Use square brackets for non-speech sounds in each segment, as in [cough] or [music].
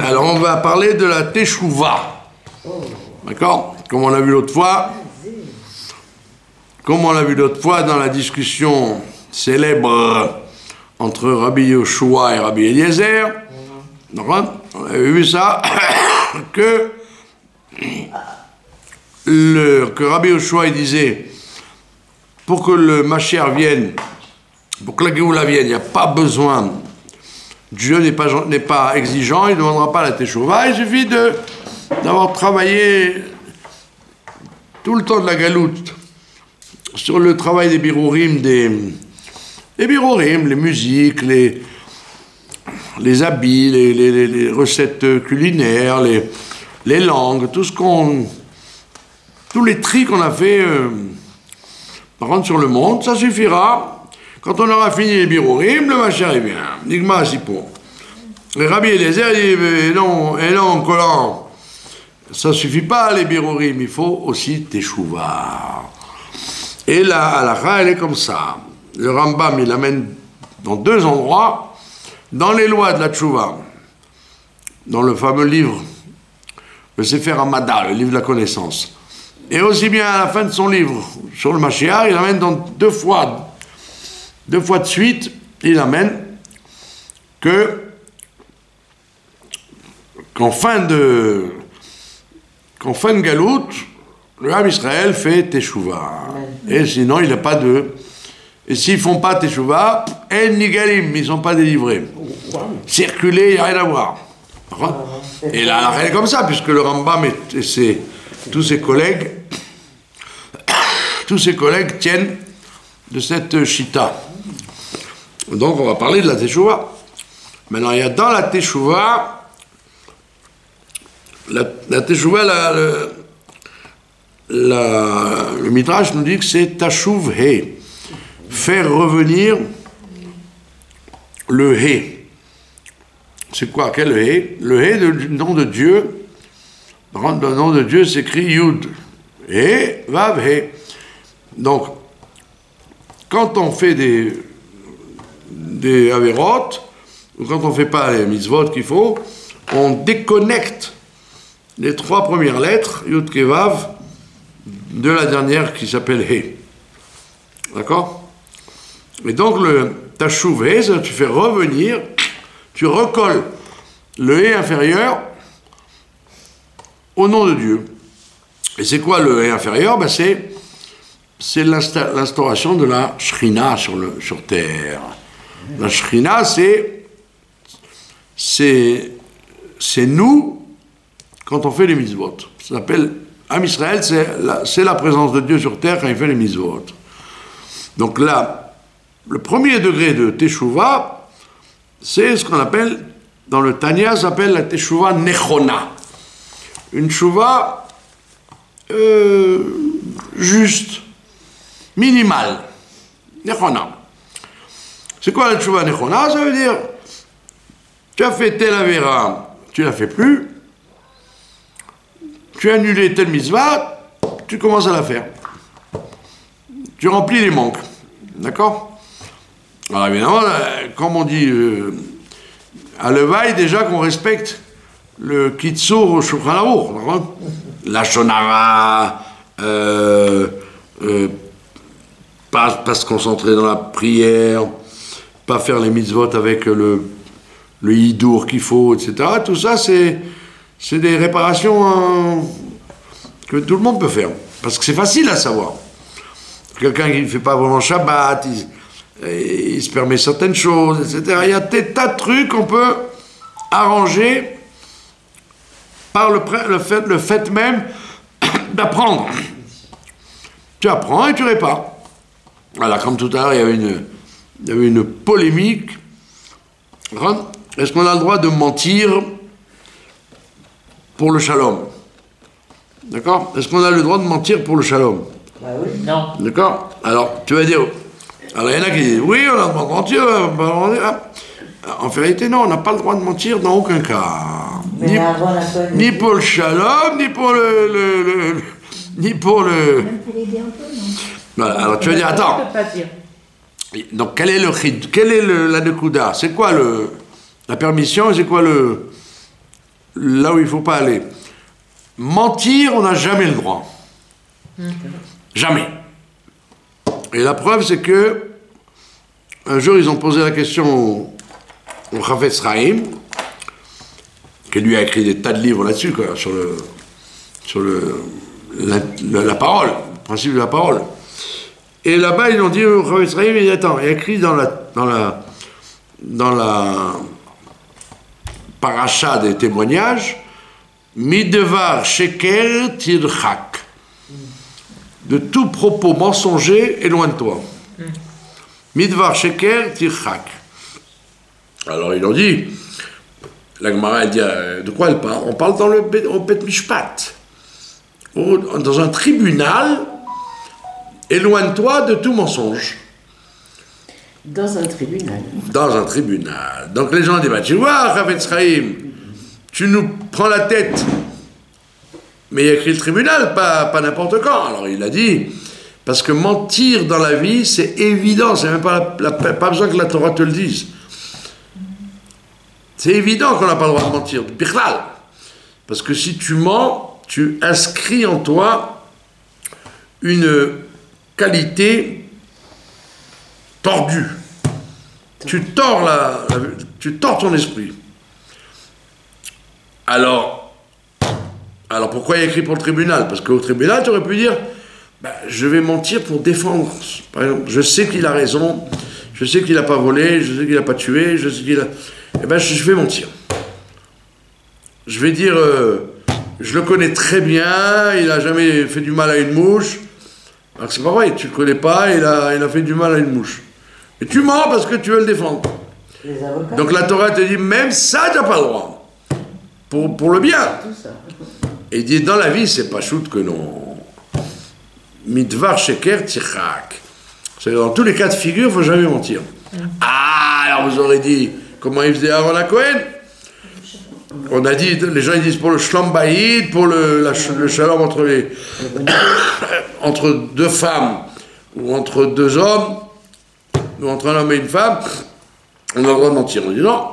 Alors on va parler de la Teshuvah. D'accord Comme on l'a vu l'autre fois. Comme on l'a vu l'autre fois dans la discussion célèbre entre Rabbi Yoshua et Rabbi Eliezer. D'accord On avait vu ça. [coughs] que, le, que Rabbi Yoshua disait pour que le Mashiach vienne, pour que la Géoula vienne, il n'y a pas besoin Dieu n'est pas, n'est pas exigeant, il ne demandera pas la Teshuvah, il suffit de, d'avoir travaillé tout le temps de la galoute sur le travail des birourim, des, birourim, les musiques, les, les habits, les, les- les- les recettes culinaires, les, les langues, tout ce qu'on. tous les tris qu'on a fait euh, par sur le monde, ça suffira. Quand on aura fini les birourim, le machin il vient. Nigma Sipo. Le Rabbi Eliezer il dit non, et non, collant. Ça suffit pas les birourim, il faut aussi teshuva. Et la halakha, elle est comme ça. Le Rambam, il amène dans deux endroits, dans les lois de la tchouva, dans le fameux livre, le Sefer Hamada, le livre de la connaissance. Et aussi bien à la fin de son livre sur le Mashiach, il amène dans deux fois, deux fois de suite, il amène que qu'en fin de qu'en fin de galoute, le Ham Israël fait Teshuvah. Et sinon, il n'a pas de... Et s'ils font pas Teshuvah, En Nigalim, ils ne sont pas délivrés. Circuler, il n'y a rien à voir. Par contre, Et là, elle est comme ça, puisque le Rambam et, et ses- tous ses collègues, [coughs] tous ses collègues tiennent de cette Shita. Donc, on va parler de la Teshuvah. Maintenant, il y a dans la Teshuvah, la, la Teshuvah, le, le Midrash nous dit que c'est Tashuv He, faire revenir le He. C'est quoi? Quel He? Le He du nom de Dieu, le nom de Dieu s'écrit Yud. He, Vav, He. Donc, quand on fait des, des avérotes, ou quand on ne fait pas les mitzvot qu'il faut, on déconnecte les trois premières lettres, Yud Kevav, de la dernière qui s'appelle He. D'accord? Et donc le Tashuv tu fais revenir, tu recolles le He inférieur au nom de Dieu. Et c'est quoi le He inférieur? Ben C'est c'est l'insta- l'instauration de la Shrina sur, le, sur terre. La Shrina, c'est c'est nous quand on fait les mitzvot. Ça s'appelle Am Israël, c'est la, la présence de Dieu sur terre quand il fait les mitzvot. Donc là, le premier degré de Teshuvah, c'est ce qu'on appelle, dans le Tanya, ça s'appelle la Teshuvah Nechona. Une Teshuvah euh, juste, minimale. Nechona. C'est quoi la Teshuvah Nechona Ça veut dire, tu as fait tel Avera, tu l'as fait plus, tu as annulé telle mitzvah, tu commences à la faire. Tu remplis les manques. D'accord? Alors évidemment, euh, comme on dit euh, à Levaille, déjà qu'on respecte le Kitsur au La Shonara, euh, pas se concentrer dans la prière, pas faire les mitzvot avec le, le hidour qu'il faut, etc. Tout ça, c'est, c'est des réparations hein, que tout le monde peut faire. Parce que c'est facile à savoir. Quelqu'un qui ne fait pas vraiment Shabbat, il, se permet certaines choses, etc. Il y a des tas de trucs qu'on peut arranger par le, fait, le fait même [coughs] d'apprendre. Tu apprends et tu répares. Voilà, comme tout à l'heure, il y avait une, il y avait une polémique. Hein Est-ce qu'on a le droit de mentir pour le shalom? D'accord? Est-ce qu'on a le droit de mentir pour le shalom? Bah oui. Non. D'accord? Alors, tu vas dire. Alors, il y en a qui disent oui, on a le droit de mentir. mentir. En vérité, non, on n'a pas le droit de mentir dans aucun cas. Mais Ni, avant la fois, ni pour le shalom, ni pour le. le- le- ni pour le. Même pour aider un peu, non? Voilà, alors tu vas dire, attends, On peut pas dire. Donc, quel est le chid- Quelle est le, la nekuda C'est quoi le, la permission? Et c'est quoi le, là où il ne faut pas aller? Mentir, on n'a jamais le droit. Jamais. Et la preuve, c'est que un jour, ils ont posé la question au, Chafetz Chaim, qui lui a écrit des tas de livres là-dessus, quoi, sur le, sur le, la, la- la parole, le principe de la parole. Et là-bas, ils ont dit au Chafetz Chaim, il dit, attends, il y a écrit dans la, dans la, dans la paracha des témoignages, Midevar sheker tirchak. De tout propos mensonger, éloigne-toi. Midvar sheker tirchak. Alors ils ont dit, la Gemara elle dit, euh, de quoi elle parle? On parle dans le au Bet Mishpat. Au- Dans un tribunal, éloigne-toi de tout mensonge. Dans un tribunal. Dans un tribunal. Donc les gens disent, bah, tu vois, Chaim, tu nous prends la tête. Mais il y a écrit le tribunal, pas, pas n'importe quand. Alors il a dit, parce que mentir dans la vie, c'est évident, c'est même pas, la- la- pas besoin que la Torah te le dise. C'est évident qu'on n'a pas le droit de mentir. Parce que si tu mens, tu inscris en toi une qualité tordue. Tu tords, ton esprit. Alors, alors pourquoi il a écrit pour le tribunal? Parce qu'au tribunal, tu aurais pu dire bah, je vais mentir pour défendre. Par exemple, je sais qu'il a raison, je sais qu'il n'a pas volé, je sais qu'il n'a pas tué, je sais qu'il a. Eh ben, je je vais mentir. Je vais dire euh, je le connais très bien, il n'a jamais fait du mal à une mouche. Alors que c'est pas vrai, tu le connais pas, il a, il a fait du mal à une mouche. Et tu mens parce que tu veux le défendre. Les avocats. Donc la Torah te dit, même ça, tu n'as pas le droit. Pour, pour le bien. Tout ça. Et il dit, dans la vie, c'est pas shoot que non. Midvar sheker tichak. C'est dans tous les cas de figure, il faut jamais mentir. Ah, alors vous aurez dit, comment il faisait Aaron à Cohen On a dit, les gens ils disent pour le shlam baïd, pour le, la ch- le shalom entre, les, [coughs] entre deux femmes, ou entre deux hommes, ou entre un homme et une femme, on a le droit de mentir. On dit non,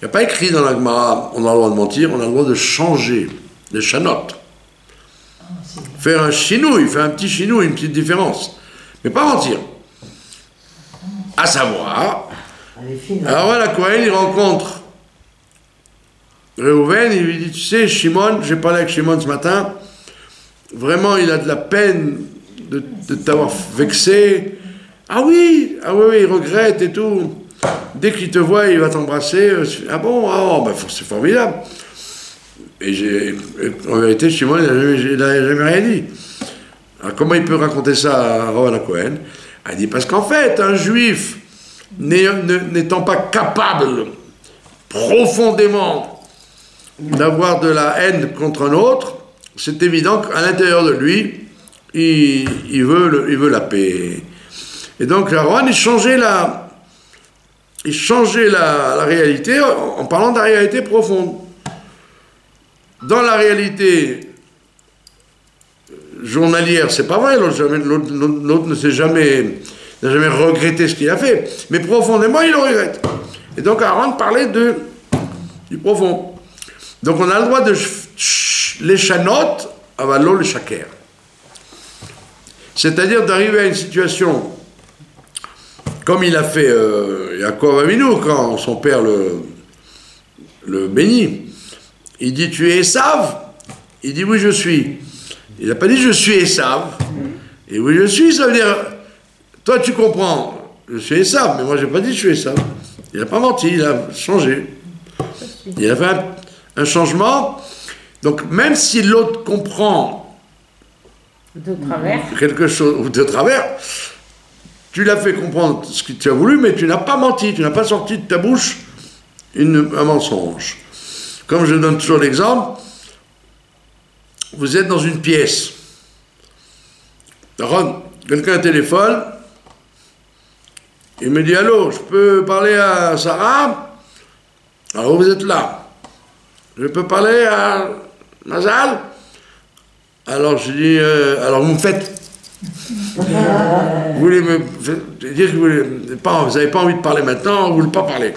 il n'y a pas écrit dans la Gemara, on a le droit de mentir, on a le droit de changer, de chanotte. Faire un chinouille, faire un petit chinouille, une petite différence. Mais pas mentir. À savoir, alors voilà, Cohen, il rencontre Réhouven, il lui dit, tu sais, Shimon, j'ai parlé avec Shimon ce matin, vraiment, il a de la peine de, t'avoir vexé. Ah oui, ah oui, il regrette et tout. Dès qu'il te voit, il va t'embrasser. Ah bon, ah, oh, ben, c'est formidable. Et et en vérité, Shimon, il n'a jamais, rien dit. Alors comment il peut raconter ça à Rowan Cohen Il dit, parce qu'en fait, un juif n'étant pas capable profondément d'avoir de la haine contre un autre, c'est évident qu'à l'intérieur de lui, il, veut, il veut la paix. Et donc, Aaron, il changeait la, il changeait la, réalité en, parlant de la réalité profonde. Dans la réalité journalière, c'est pas vrai, l'autre ne s'est jamais, n'a jamais regretté ce qu'il a fait, mais profondément, il le regrette. Et donc, Aaron parlait du profond. Donc, on a le droit de les chanotes, avalo le shaker. C'est-à-dire d'arriver à une situation comme il a fait euh, Yaakov Avinu quand son père le, le bénit. Il dit Tu es Esav? Il dit Oui, je suis. Il n'a pas dit Je suis Esav. Et oui, je suis, ça veut dire Toi, tu comprends, je suis Esav, mais moi, je n'ai pas dit Je suis Esav. Il n'a pas menti, il a changé. Il a fait un, un changement. Donc, même si l'autre comprend De travers. quelque chose de travers, tu l'as fait comprendre ce que tu as voulu, mais tu n'as pas menti, tu n'as pas sorti de ta bouche une- un mensonge. Comme je donne toujours l'exemple, vous êtes dans une pièce. Quelqu'un téléphone, il me dit Allô, je peux parler à Sarah? Alors vous êtes là. Je peux parler à Mazal? Alors je dis, euh, alors vous me faites Vous voulez me dire que vous n'avez pas, envie de parler maintenant, vous ne voulez pas parler.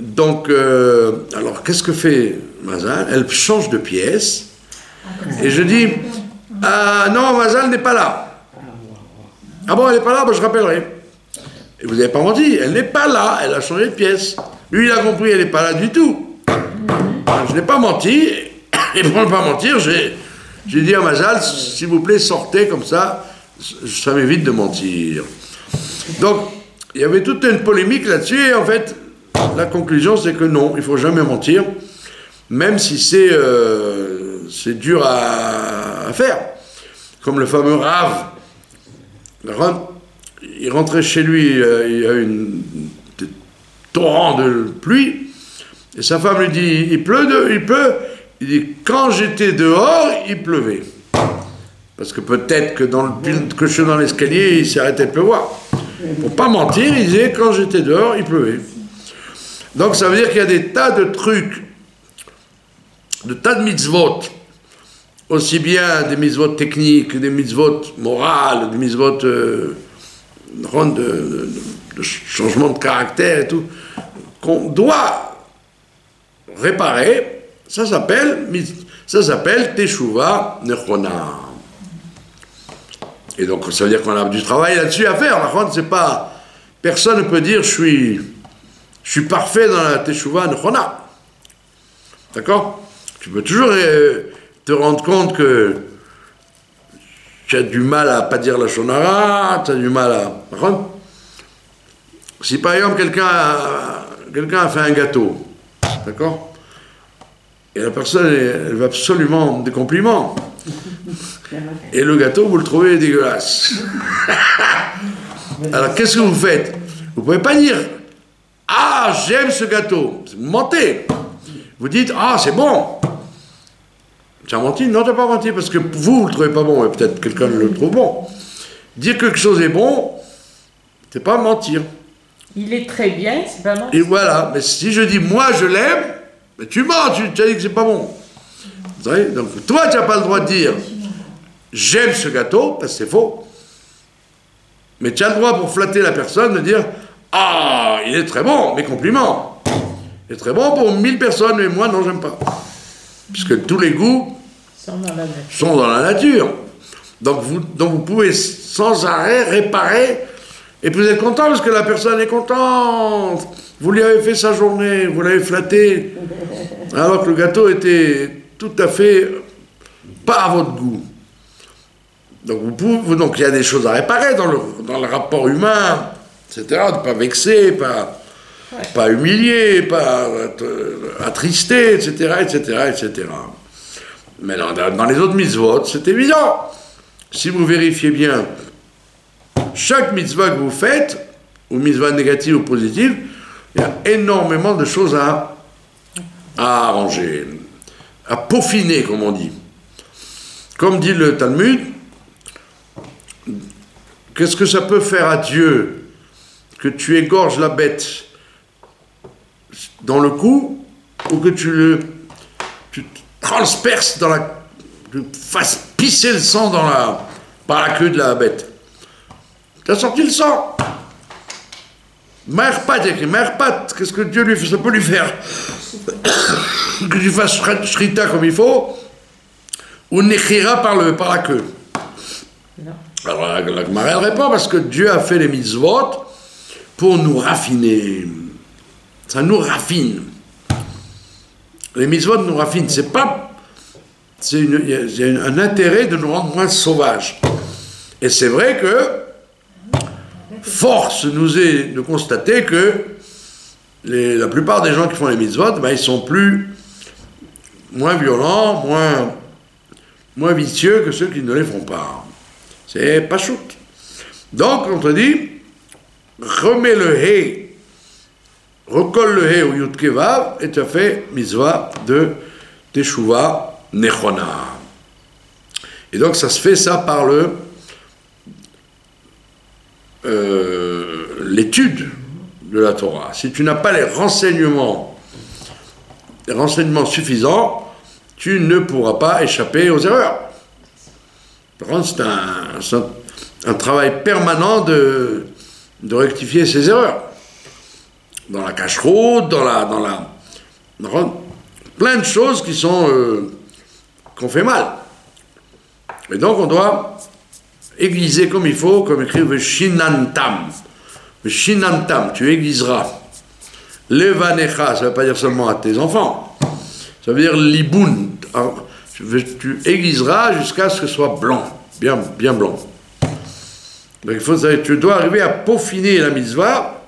Donc, euh, alors qu'est-ce que fait Mazal? Elle change de pièce. Et je dis, ah non, Mazal n'est pas là. Ah bon, elle n'est pas là, ben, je rappellerai. Et vous n'avez pas menti, elle n'est pas là, elle a changé de pièce. Lui, il a compris, elle n'est pas là du tout. Je n'ai pas menti, [coughs] et pour ne pas mentir, j'ai dit à Mazal, s'il vous plaît, sortez comme ça, ça m'évite de mentir. Donc, il y avait toute une polémique là-dessus, et en fait, la conclusion, c'est que non, il faut jamais mentir, même si c'est euh, dur à, faire. Comme le fameux Rav, il rentrait chez lui, euh, il y a une des torrent de pluie, et sa femme lui dit, il pleut, il pleut, il dit, quand j'étais dehors, il pleuvait. Parce que peut-être que dans le que je suis dans l'escalier, il s'est arrêté de pleuvoir. Pour pas mentir, il disait, quand j'étais dehors, il pleuvait. Donc ça veut dire qu'il y a des tas de trucs, de tas de mitzvot, aussi bien des mitzvot techniques, des mitzvot morales, des mitzvot euh, de, changement de caractère et tout, qu'on doit réparer ça s'appelle, ça s'appelle Teshuva Nechona. Et donc, ça veut dire qu'on a du travail là-dessus à faire. Par contre, c'est pas. Personne ne peut dire je suis, je suis parfait dans la Teshuva Nechona. D'accord? Tu peux toujours euh, te rendre compte que tu as du mal à pas dire la shonara, tu as du mal à. Si par exemple quelqu'un quelqu'un a fait un gâteau, d'accord? Et la personne, elle, veut absolument des compliments. Et le gâteau, vous le trouvez dégueulasse. [laughs] Alors qu'est-ce que vous faites? Vous ne pouvez pas dire Ah, j'aime ce gâteau. Vous mentez. Vous dites Ah, c'est bon. Tu as menti? Non, tu n'as pas menti parce que vous, vous ne le trouvez pas bon et peut-être quelqu'un le trouve bon. Dire que quelque chose est bon, c'est pas mentir. Il est très bien, c'est pas mentir. Et voilà, mais si je dis moi je l'aime, mais tu mens, tu, as dit que c'est pas bon. Donc toi, tu n'as pas le droit de dire j'aime ce gâteau, parce que c'est faux. Mais tu as le droit pour flatter la personne de dire ah, il est très bon, mes compliments. Il est très bon pour mille personnes, mais moi, non, j'aime pas. Puisque tous les goûts sont dans la nature. Donc vous, donc vous pouvez sans arrêt réparer, et puis vous êtes content parce que la personne est contente. Vous lui avez fait sa journée, vous l'avez flatté, alors que le gâteau était tout à fait pas à votre goût. Donc, vous pouvez, donc il y a des choses à réparer dans le, dans le rapport humain, etc. De ne pas vexer, pas, pas humilier, pas attrister, etc., etc., etc. Mais dans, dans les autres mitzvot, c'est évident. Si vous vérifiez bien chaque mitzvah que vous faites, ou mitzvah négative ou positive, il y a énormément de choses à, à arranger, à peaufiner, comme on dit. Comme dit le Talmud, qu'est-ce que ça peut faire à Dieu que tu égorges la bête dans le cou ou que tu le transperces dans la tu fasses pisser le sang dans la par la queue de la bête? Tu as sorti le sang. Merpat, écrit Merpat, qu'est-ce que Dieu lui fait? Ça peut lui faire [coughs] que tu fasses shrita comme il faut, ou nechira par, le, par la queue. Alors la, la Gemara répond parce que Dieu a fait les mitzvot pour nous raffiner. Ça nous raffine. Les mitzvot nous raffinent. C'est pas. C'est un intérêt de nous rendre moins sauvages. Et c'est vrai que force nous est de constater que la plupart des gens qui font les mitzvot, ben, ils sont plus moins violents, moins, moins vicieux que ceux qui ne les font pas. C'est pas choute. Donc, on te dit, remets le hé, recolle le hé au yudkevav, et tu as fait mitzvah de teshuva nechona. Et donc, ça se fait ça par le euh, l'étude de la Torah. Si tu n'as pas les renseignements, renseignements suffisants, tu ne pourras pas échapper aux erreurs. C'est un, un- un travail permanent de, rectifier ses erreurs. Dans la cache-route, dans la, dans la. plein de choses qui sont. euh, qu'on fait mal. Et donc, on doit aiguiser comme il faut, comme écrit Veshinantam. Veshinantam, tu aiguiseras. Levanecha, ça ne veut pas dire seulement à tes enfants. Ça veut dire liboun. Tu aiguiseras jusqu'à ce que ce soit blanc, bien, bien blanc. Donc il faut, tu dois arriver à peaufiner la mitzvah,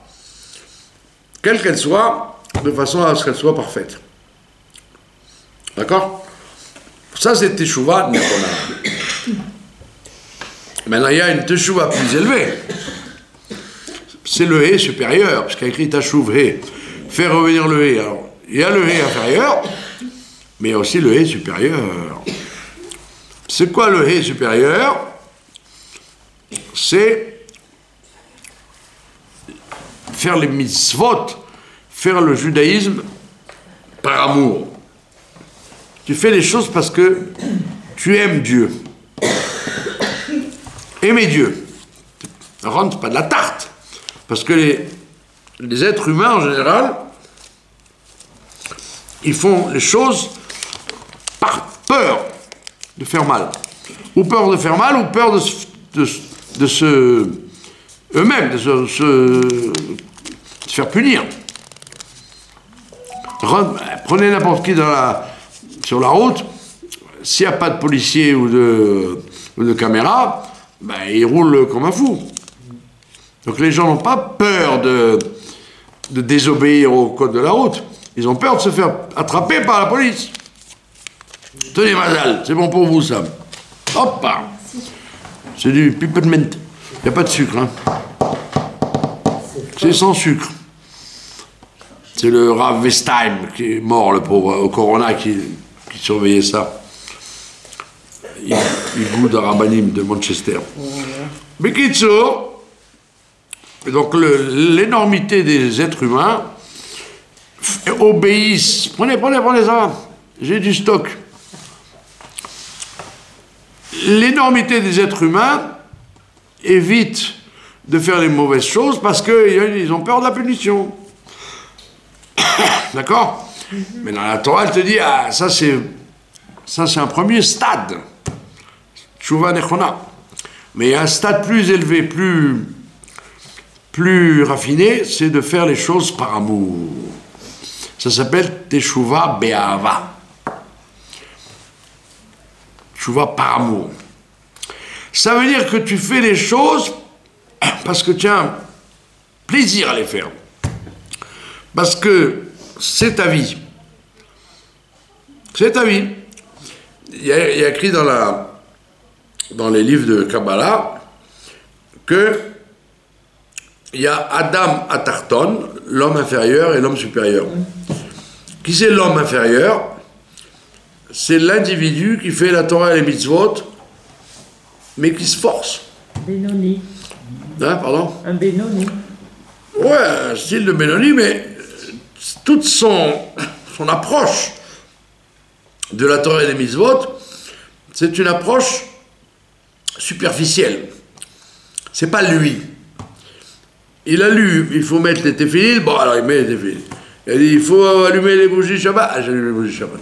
quelle qu'elle soit, de façon à ce qu'elle soit parfaite. D'accord? Ça, c'est Teshuvah Nekona. Maintenant, il y a une Teshuvah plus élevée. C'est le Hé supérieur, parce qu'il y a écrit Tashuv Hé. Faire revenir le Hé. Alors, il y a le Hé inférieur, mais aussi le Hé supérieur. C'est quoi le Hé supérieur? C'est faire les mitzvot, faire le judaïsme par amour. Tu fais les choses parce que tu aimes Dieu. Aimer Dieu. Rentre pas de la tarte. Parce que les, les êtres humains en général, ils font les choses par peur de faire mal. Ou peur de faire mal, ou peur de, de, de se. eux-mêmes, de se, se- faire punir. Ren- Prenez n'importe qui dans la, sur la route, s'il n'y a pas de policier ou de, ou de caméra, ben, il roule comme un fou. Donc les gens n'ont pas peur de, désobéir au code de la route. Ils ont peur de se faire attraper par la police. Tenez, Mazal, c'est bon pour vous, ça. Hop C'est du peppermint. Il n'y a pas de sucre, hein. C'est sans sucre. C'est le Rav Westheim qui est mort, le pauvre, au Corona, qui, qui surveillait ça. Il, il goûte à Rabbanim de Manchester. Mais donc l'énormité des êtres humains obéissent. Prenez, prenez, prenez ça. J'ai du stock. L'énormité des êtres humains évite de faire les mauvaises choses parce qu'ils ont peur de la punition. [coughs] D'accord? Mais dans la Torah, elle te dit, ah, ça c'est ça c'est un premier stade. Tshuva Nechona. Mais a un stade plus élevé, plus, plus raffiné, c'est de faire les choses par amour. Ça s'appelle Teshuva Be'ava. Teshuva par amour. Ça veut dire que tu fais les choses parce que tu as un plaisir à les faire. Parce que c'est ta vie. C'est ta vie. Il y a écrit dans, la, dans les livres de Kabbalah que il y a Adam Atarton, l'homme inférieur et l'homme supérieur. Qui c'est l'homme inférieur? C'est l'individu qui fait la Torah et les mitzvot, mais qui se force. Benoni. Hein, pardon? Un Benoni. Ouais, un style de Mélanie, mais toute son, son approche de la Torah et des mitzvot, c'est une approche superficielle. C'est pas lui. Il a lu, il faut mettre les téphilines, bon alors il met les téphilines. Il a dit, il faut allumer les bougies Shabbat, ah, j'allume les bougies Shabbat.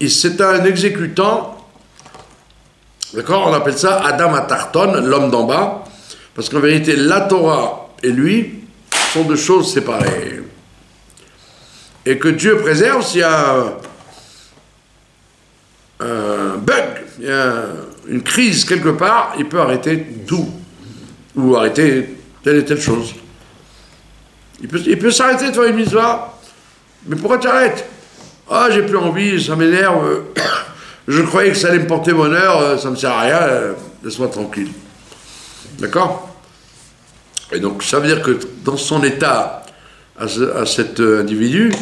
Et C'est un exécutant, d'accord, on appelle ça Adam Atarton, l'homme d'en bas, parce qu'en vérité, la Torah et lui sont deux choses séparées. Et que Dieu préserve s'il y a un, un bug, il y a une crise quelque part, il peut arrêter tout. Ou arrêter telle et telle chose. Il peut, il peut s'arrêter de faire une mitzvah. Mais pourquoi tu arrêtes Ah, j'ai plus envie, ça m'énerve. [coughs] Je croyais que ça allait me porter bonheur, euh, ça me sert à rien, euh, laisse-moi tranquille. D'accord? Et donc, ça veut dire que dans son état, à cet euh, individu,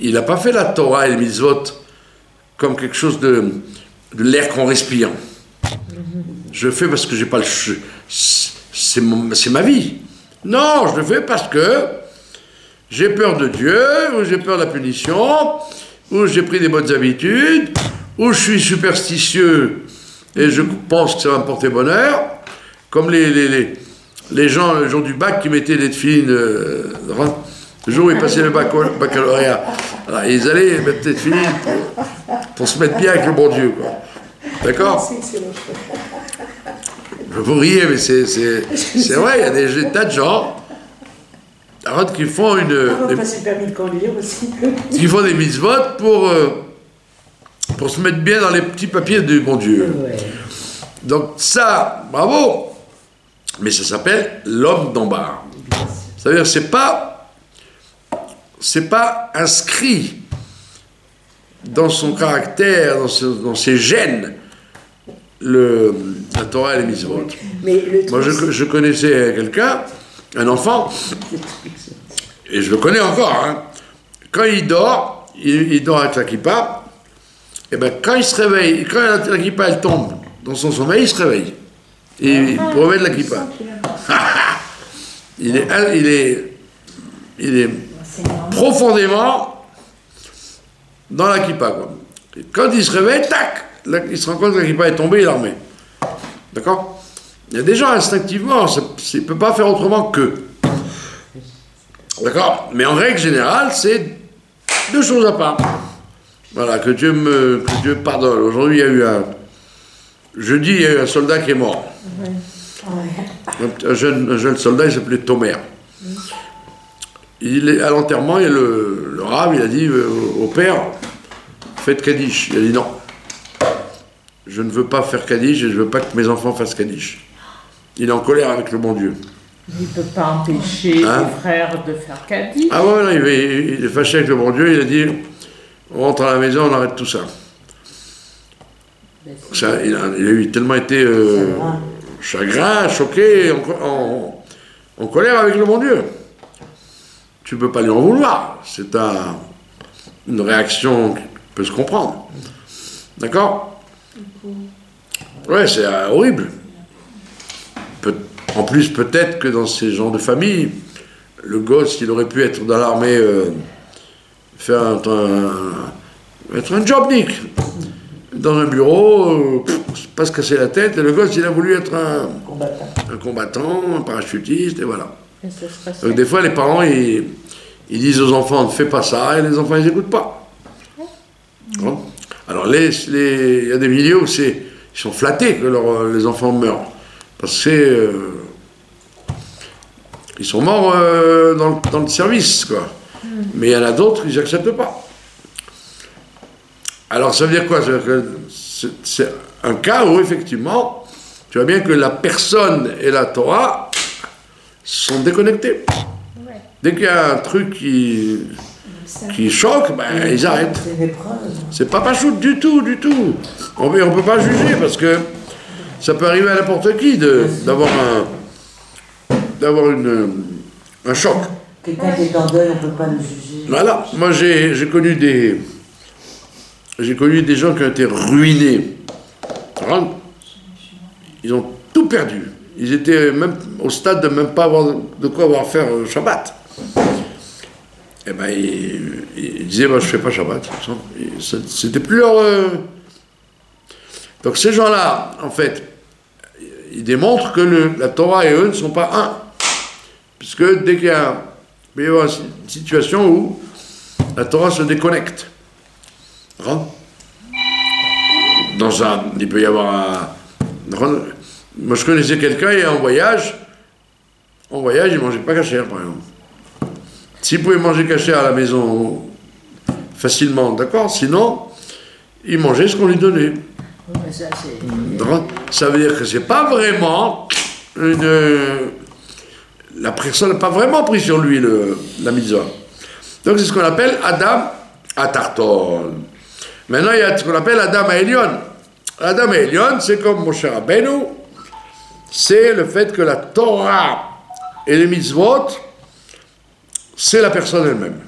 il n'a pas fait la Torah et les mitzvot comme quelque chose de, de l'air qu'on respire. Je le fais parce que j'ai pas le c'est ma vie. Non, je le fais parce que j'ai peur de Dieu, ou j'ai peur de la punition, ou j'ai pris des bonnes habitudes, ou je suis superstitieux Et je pense que ça va me porter bonheur. Comme les, les, les, les gens, le jour du bac, qui mettaient des filines. euh, le jour où ils passaient le bac- baccalauréat, ils allaient mettre des filines pour, pour se mettre bien avec le bon Dieu. D'accord? Vous riez, mais c'est c'est- c'est vrai, il y a des, des tas de gens qui font une. Des- va passer le permis de conduire aussi. qui font des mitzvot pour, euh, pour se mettre bien dans les petits papiers du bon Dieu. Ouais. Donc ça, bravo, mais ça s'appelle l'homme d'en bas. C'est-à-dire c'est pas c'est pas inscrit dans son caractère, dans, ce- dans ses gènes, le, la Torah et les mitzvot. Mais le Moi, je, je connaissais quelqu'un, un enfant, et je le connais encore. hein. Quand il dort, il, il dort avec la kippa, et ben quand il se réveille, quand la, la kippa elle tombe dans son sommeil, il se réveille. Et il remet de la kippa. [laughs] il est, il est, il est profondément dans la kippa. Quoi. Et quand il se réveille, tac, là, il se rend compte que la kippa est tombée, il la remet. D'accord Il y a des gens instinctivement, il ne peut pas faire autrement que. D'accord Mais en règle générale, c'est deux choses à part. Voilà, que Dieu me que Dieu pardonne. Aujourd'hui, il y a eu un. Jeudi, il y a eu un soldat qui est mort. Un, un jeune, un jeune soldat, il s'appelait Tomer. Il est à l'enterrement et le, le rave, il a dit euh, au père Faites Kaddish. Il a dit non. Je ne veux pas faire Kaddish et je ne veux pas que mes enfants fassent Kaddish. Il est en colère avec le bon Dieu. Il ne peut pas empêcher Hein les frères de faire caddie. Ah ouais, non, il, est, il est fâché avec le bon Dieu, il a dit on rentre à la maison, on arrête tout ça. Ça, il, a, il a eu tellement été euh, chagrin, choqué, en, co- en- en colère avec le bon Dieu. Tu ne peux pas lui en vouloir. C'est un- une réaction qui peut se comprendre. D'accord? Ouais, c'est euh, horrible. En plus, peut-être que dans ces genres de famille, le gosse, il aurait pu être dans l'armée, euh, faire un, un- être un jobnik. Dans un bureau, euh, pff, pas se casser la tête, et le gosse, il a voulu être un, combattant. un combattant, un parachutiste, et voilà. Et Donc des fois, les parents, ils, ils disent aux enfants, ne fais pas ça, et les enfants, ils n'écoutent pas. Alors, les- les- il y a des milieux où c'est, ils sont flattés que leurs- les enfants meurent. Parce que euh, ils sont morts euh, dans, le- dans le service, quoi. Mais il y en a d'autres, ils n'acceptent pas. Alors, ça veut dire quoi? C'est un cas où, effectivement, tu vois bien que la personne et la Torah sont déconnectés. Dès qu'il y a un truc qui, qui choque, ben, ils arrêtent. C'est. C'est pas pachoute du tout, du tout. On ne peut pas juger parce que ça peut arriver à n'importe qui d'avoir un, d'avoir une, un choc. Quelqu'un qui est en deuil, on ne peut pas le juger. Voilà. Moi, j'ai connu des, j'ai connu des gens qui ont été ruinés. Ils ont tout perdu. Ils étaient même au stade de même pas avoir de quoi avoir faire euh, Shabbat. Et ben, ils, ils disaient, je fais pas Shabbat. C'était plus leur. euh, Donc ces gens-là, en fait, ils démontrent que la Torah et eux ne sont pas un. Puisque dès qu'il y a, une situation où la Torah se déconnecte. Hein? Dans un, il peut y avoir un. Moi, je connaissais quelqu'un, il est en voyage. En voyage, il mangeait pas cachère, par exemple. S'il pouvait manger cachère à la maison facilement, d'accord Sinon, il mangeait ce qu'on lui donnait. Mais ça, Ça veut dire que c'est pas vraiment une. La personne n'a pas vraiment pris sur lui le, la mitzvah. Donc c'est ce qu'on appelle Adam à Tarton. Maintenant, il y a ce qu'on appelle Adam à Elion. Adam à Elion, c'est comme mon cher Rabbeinu, c'est le fait que la Torah et les mitzvot, c'est la personne elle-même.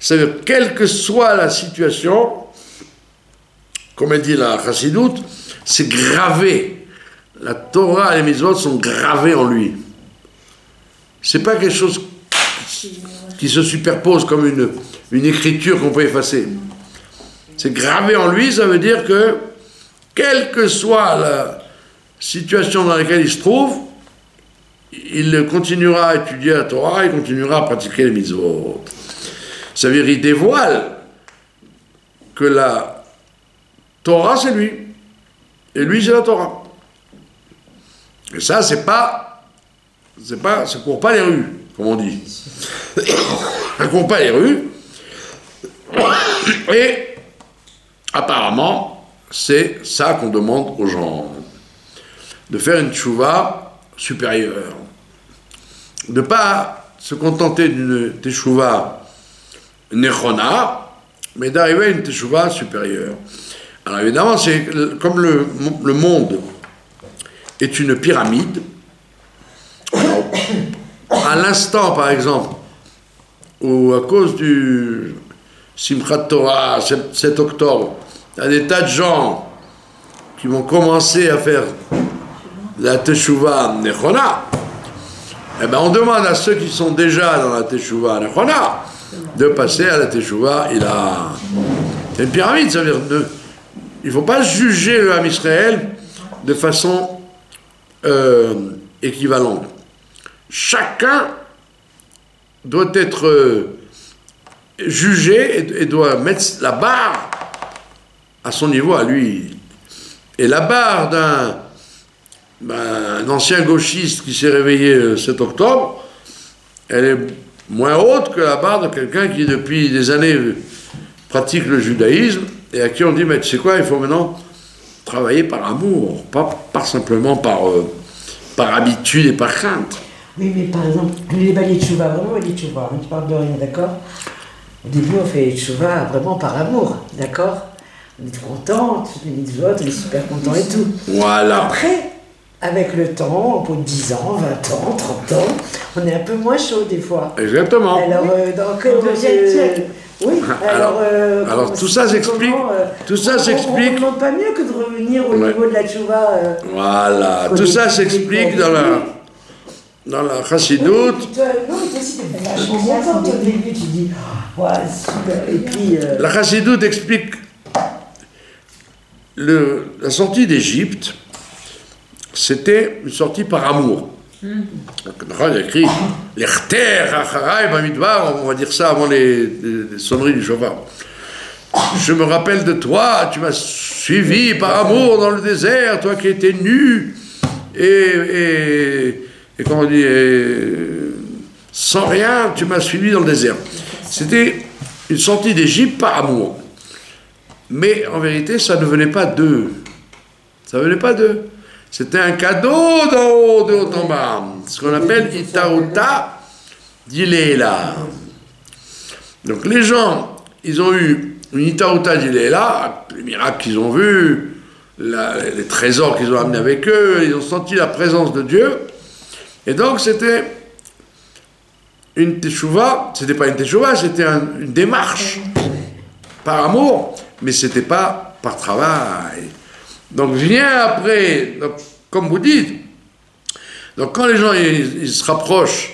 C'est-à-dire, quelle que soit la situation, comme elle dit la Chassidoute, c'est gravé. La Torah et les mitzvot sont gravés en lui. C'est pas quelque chose qui se superpose comme une, une écriture qu'on peut effacer. C'est gravé en lui, ça veut dire que quelle que soit la situation dans laquelle il se trouve, il continuera à étudier la Torah, il continuera à pratiquer les mitzvot. Ça veut dire il dévoile que la Torah, c'est lui. Et lui, c'est la Torah. Et ça, c'est pas. C'est pas. Ça court pas les rues, comme on dit. [coughs] ça court pas les rues. Et apparemment, c'est ça qu'on demande aux gens. De faire une tchouva supérieure. De ne pas se contenter d'une teshuva nechona, mais d'arriver à une teshuva supérieure. Alors évidemment, c'est comme le, monde est une pyramide. À l'instant, par exemple, où à cause du Simchat Torah, 7 octobre, il y a des tas de gens qui vont commencer à faire la teshuva nechona, eh ben on demande à ceux qui sont déjà dans la teshuva nechona de passer à la teshuva il a une pyramide, ça veut dire il ne faut pas juger le Ham Israël de façon euh, équivalente. Chacun doit être euh, jugé et, doit mettre la barre à son niveau, à lui. Et la barre d'un ben, ancien gauchiste qui s'est réveillé le 7 octobre, elle est moins haute que la barre de quelqu'un qui depuis des années pratique le judaïsme et à qui on dit mais tu sais quoi, il faut maintenant travailler par amour, pas, pas simplement par, euh, par habitude et par crainte. Oui, mais par exemple, les baliers de chouva, vraiment les chouva, on ne parle de rien, d'accord? Au début, on fait chouva vraiment par amour, d'accord? On est content, les mitzvot, on est super content et tout. Voilà. Après, avec le temps, au bout de 10 ans, 20 ans, 30 ans, on est un peu moins chaud des fois. Exactement. Alors, euh, donc, deuxième siècle. Oui, alors, Alors, euh, alors, comment- tout ça s'explique- euh, tout ça s'explique- On ne demande pas mieux que de revenir au Ouais. niveau de la tchouva. euh, Voilà, tout ça s'explique dans la, dans la Oui, chassidoute. toi, non, mais toi aussi, vachement contente au début, tu dis, ouais, super. Et puis, euh, La chassidoute explique le, la sortie d'Égypte, c'était une sortie par amour. Donc, il a écrit Bamidbar, on va dire ça avant les, les- les sonneries du chauffard. Je me rappelle de toi, tu m'as suivi par amour dans le désert, toi qui étais nu et, et, et on dit, et sans rien, tu m'as suivi dans le désert. C'était une sortie d'Égypte par amour. Mais en vérité, ça ne venait pas d'eux. Ça ne venait pas d'eux. C'était un cadeau d'en haut, de haut en bas. Ce qu'on appelle Itaouta d'Iléla. Donc les gens, ils ont eu une Itaouta d'Iléla, les miracles qu'ils ont vus, les trésors qu'ils ont amenés avec eux, ils ont senti la présence de Dieu. Et donc c'était une teshuva, c'était pas une teshuva, c'était un- une démarche par amour, mais c'était pas par travail. Donc vient après, donc, comme vous dites, donc quand les gens ils, ils se rapprochent,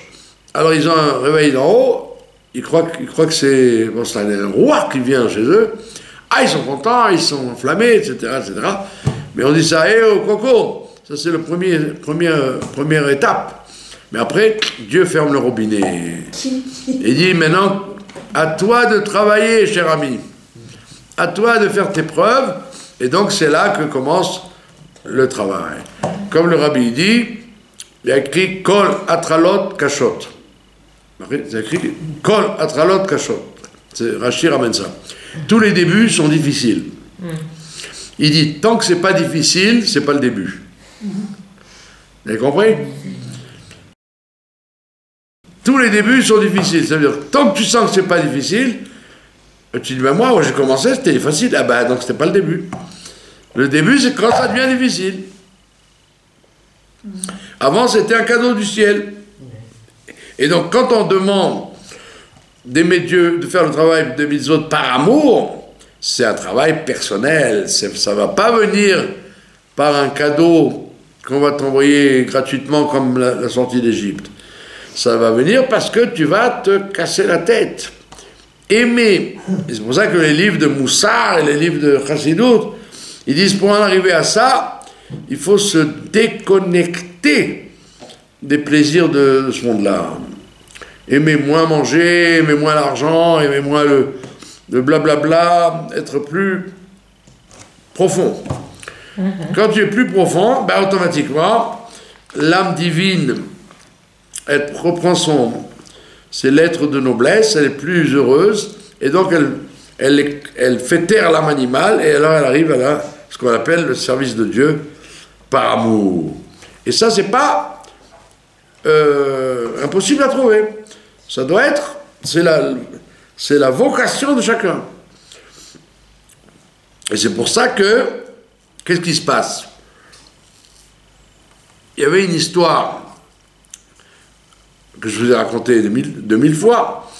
alors ils ont un réveil d'en haut, ils croient, que- ils croient que c'est bon, c'est un roi qui vient chez eux. Ah, ils sont contents, ils sont enflammés, etc., etc. Mais on dit ça, hé, oh, coco, ça c'est la premier, première, première étape. Mais après, Dieu ferme le robinet. [laughs] Et dit maintenant, à toi de travailler, cher ami. À toi de faire tes preuves. Et donc, c'est là que commence le travail. Comme le rabbi dit, il a écrit Kol atralot kashot. C'est écrit Kol atralot kashot. Rachid ramène ça. Tous les débuts sont difficiles. Il dit tant que c'est pas difficile, c'est pas le début. Vous avez compris? Tous les débuts sont difficiles. Ça veut dire tant que tu sens que c'est pas difficile, tu dis ben moi, j'ai commencé, c'était facile. Ah ben donc c'était pas le début. Le début, c'est quand ça devient difficile. Avant, c'était un cadeau du ciel. Et donc, quand on demande d'aimer Dieu, de faire le travail de mitzvot par amour, c'est un travail personnel. Ça ne va pas venir par un cadeau qu'on va t'envoyer gratuitement comme la, la sortie d'Égypte. Ça va venir parce que tu vas te casser la tête. Aimer. C'est pour ça que les livres de Moussard et les livres de Chassidut, Ils disent pour en arriver à ça, il faut se déconnecter des plaisirs de ce monde-là. Aimer moins manger, aimer moins l'argent, aimer moins le, le blablabla, être plus profond. Quand tu es plus profond, ben automatiquement, l'âme divine elle reprend son, ses lettres de noblesse, elle est plus heureuse, et donc elle, elle fait taire l'âme animale, et alors elle arrive à la- ce qu'on appelle le service de Dieu par amour. Et ça, c'est pas euh, impossible à trouver. Ça doit être, c'est la, la vocation de chacun. Et c'est pour ça que, qu'est-ce qui se passe? Il y avait une histoire que je vous ai racontée de mille, de mille fois.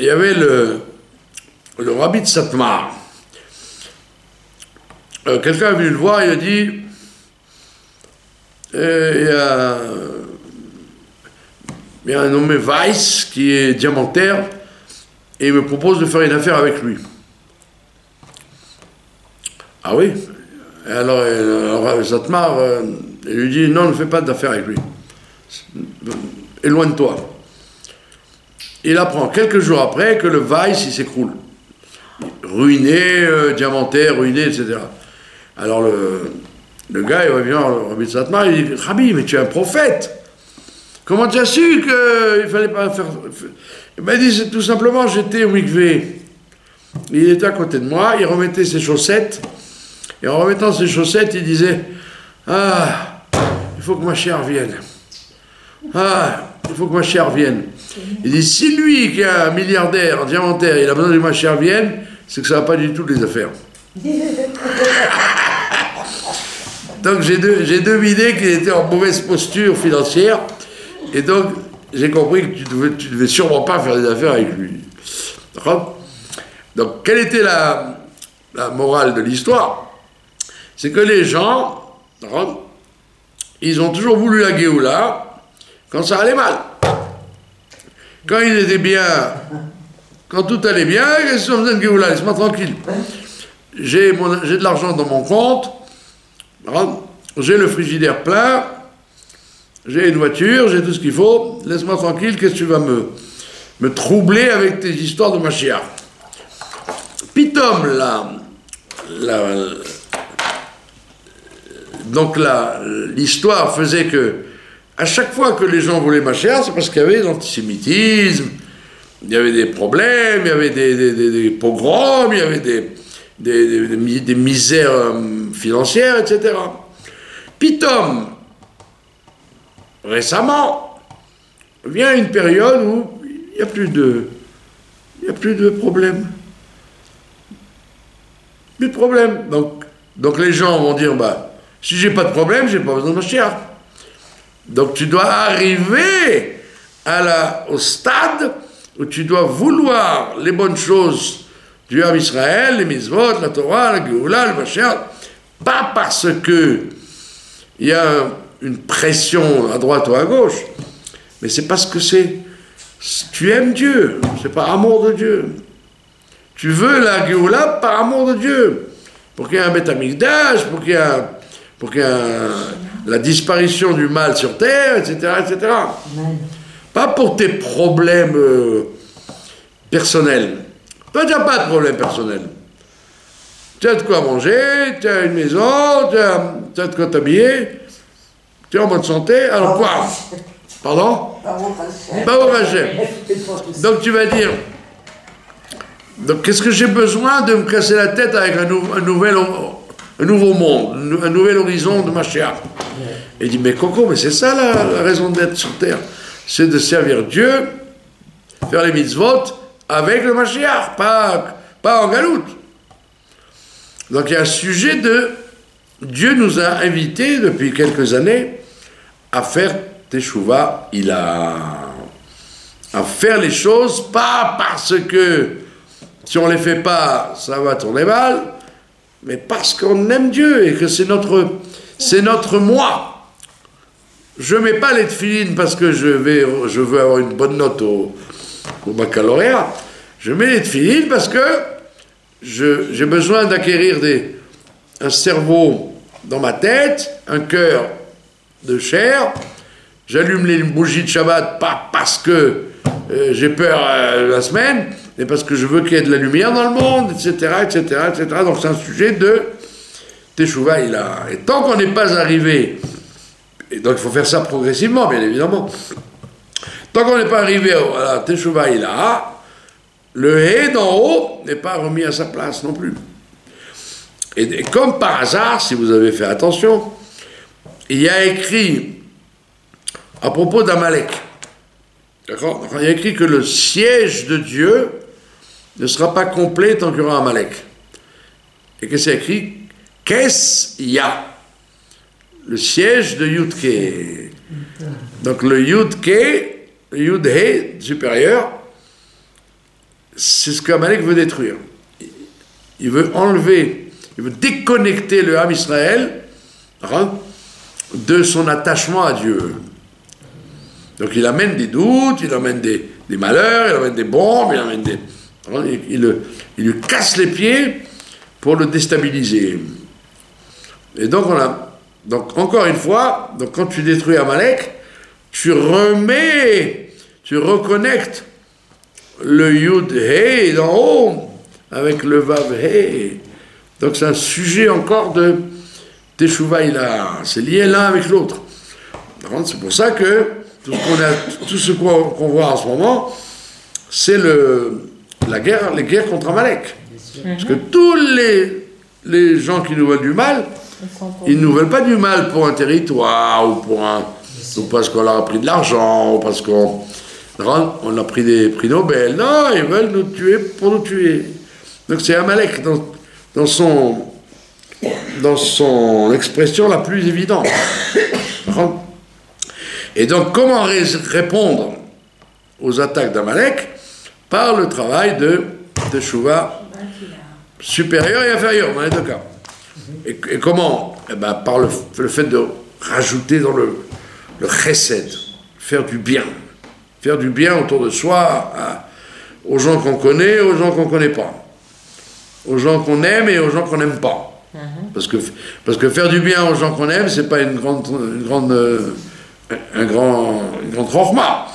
Il y avait le, le rabbi de Satmar. Euh, Quelqu'un a venu le voir, il a dit euh, il y a, un nommé Weiss qui est diamantaire et il me propose de faire une affaire avec lui. Ah oui? Alors, euh, alors Satmar euh, lui dit non, ne fais pas d'affaire avec lui. Éloigne-toi. Il apprend quelques jours après que le Weiss s'écroule. Ruiné, diamantaire, ruiné, etc. Alors le, gars, il revient au Rabbi Satmar, il dit Rabbi, mais tu es un prophète Comment tu as su qu'il fallait pas faire. Il m'a dit tout simplement, j'étais au mikvé. Il était à côté de moi, il remettait ses chaussettes, et en remettant ses chaussettes, il disait Ah, il faut que ma chère vienne. Ah, il faut que ma chère vienne. Il dit si lui, qui est un milliardaire, un diamantaire, il a besoin que ma chère vienne, c'est que ça va pas du tout les affaires. Donc j'ai de- j'ai deviné qu'il était en mauvaise posture financière, et donc j'ai compris que tu tu devais sûrement pas faire des affaires avec lui. Donc quelle était la, morale de l'histoire? C'est que les gens, ils ont toujours voulu la Géoula quand ça allait mal. Quand il était bien, quand tout allait bien, qu'est-ce ont besoin de Géoula Laisse-moi tranquille. J'ai de l'argent dans mon compte, J'ai le frigidaire plein, j'ai une voiture, j'ai tout ce qu'il faut, laisse-moi tranquille, qu'est-ce que tu vas me, me troubler avec tes histoires de machia Pitom, là, la- donc l'histoire faisait que, à chaque fois que les gens voulaient machia, c'est parce qu'il y avait l'antisémitisme, il y avait des problèmes, il y avait des, des- pogroms, il y avait des, des, des- des mi- des misères financières, etc. Pitom, récemment, vient une période où il n'y a plus de, il y a plus de problème. Plus de problème. Donc, donc les gens vont dire, bah, si j'ai pas de problème, j'ai pas besoin de machia. Donc tu dois arriver à la, au stade où tu dois vouloir les bonnes choses du Ham Israël, les mitzvot, la Torah, la Géoula, le Mashiach, pas parce que il y a une pression à droite ou à gauche, mais c'est parce que c'est tu aimes Dieu, c'est par amour de Dieu. Tu veux la Géoula par amour de Dieu, pour qu'il y ait un Beth Amikdash, pour qu'il y ait, pour qu'il y ait la disparition du mal sur terre, etc., etc. Pas pour tes problèmes euh, personnels. Toi, tu n'as pas de problème personnel. Tu as de quoi manger, tu as une maison, tu as, tu as de quoi t'habiller, tu es en bonne santé, alors quoi Pardon? Pas au Donc tu vas dire, donc qu'est-ce que j'ai besoin de me casser la tête avec un, nou- un nouvel, un nouveau monde, un nou- un nouvel horizon de Mashiach Et il dit, mais Coco, mais c'est ça la, la raison d'être sur Terre, c'est de servir Dieu, faire les mitzvot avec le Mashiach, pas, pas en galoute. Donc il y a un sujet de... Dieu nous a invités depuis quelques années à faire Teshuvah, il a à faire les choses, pas parce que si on ne les fait pas, ça va tourner mal, mais parce qu'on aime Dieu et que c'est notre, c'est notre moi. Je ne mets pas les tefilines parce que je, vais, je veux avoir une bonne note au, au baccalauréat. Je mets les tefilines parce que j'ai besoin d'acquérir un cerveau dans ma tête, un cœur de chair. J'allume les bougies de Shabbat pas parce que euh, j'ai peur euh, la semaine, mais parce que je veux qu'il y ait de la lumière dans le monde, etc., etc., etc. Donc c'est un sujet de Teshuvah là. Et tant qu'on n'est pas arrivé, et donc il faut faire ça progressivement, bien évidemment. Tant qu'on n'est pas arrivé à Teshuvah là, le hé d'en haut n'est pas remis à sa place non plus. Et, comme par hasard, si vous avez fait attention, il y a écrit à propos d'Amalek, Il y a écrit que le siège de Dieu ne sera pas complet tant qu'il y aura Amalek. Et que c'est écrit Qu'est-ce ya Le siège de Yudke. Donc le Yudke, le Yudhe supérieur, c'est ce qu'Amalek veut détruire. Il veut enlever, il veut déconnecter le Ham Israël hein, de son attachement à Dieu. Donc il amène des doutes, il amène des, malheurs, il amène des bombes, il amène des. hein, il, il lui casse les pieds pour le déstabiliser. Et donc on a. Donc encore une fois, donc quand tu détruis Amalek, tu remets, tu reconnectes le Yud He d'en haut avec le Vav He. Donc c'est un sujet encore de Teshuvah là. C'est lié l'un avec l'autre. C'est pour ça que tout ce qu'on a- tout ce qu'on qu'on voit en ce moment, c'est le la guerre, les guerres contre Amalek. Parce que tous les, les gens qui nous veulent du mal, ils ne nous veulent pas du mal pour un territoire ou pour un ou parce qu'on leur a pris de l'argent ou parce qu'on on a pris des prix Nobel. Non, ils veulent nous tuer pour nous tuer. Donc c'est Amalek dans, dans son dans son expression la plus évidente. Et donc comment ré- répondre aux attaques d'Amalek Par le travail de, de Shuvah supérieur et inférieur, dans les deux cas. Et, et comment? Eh ben, Par le, le fait de rajouter dans le, le chesed, faire du bien. Faire du bien autour de soi, à- aux gens qu'on connaît, aux gens qu'on ne connaît pas. Aux gens qu'on aime et aux gens qu'on n'aime pas. Parce, que, parce que faire du bien aux gens qu'on aime, c'est pas une grande, une grande, euh, un grand, une grande chorma.